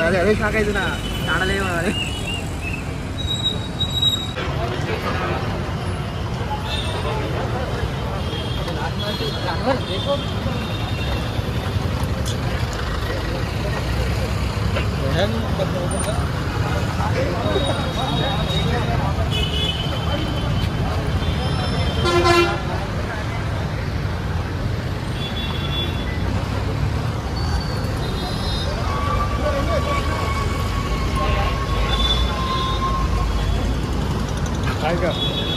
ಅದೇ ಅದೇ ಸಾಕಾಯ್ತು ನಾ ಕಾಣಲೇ ಮಾಡಿ जानवर देखो है नहीं I go.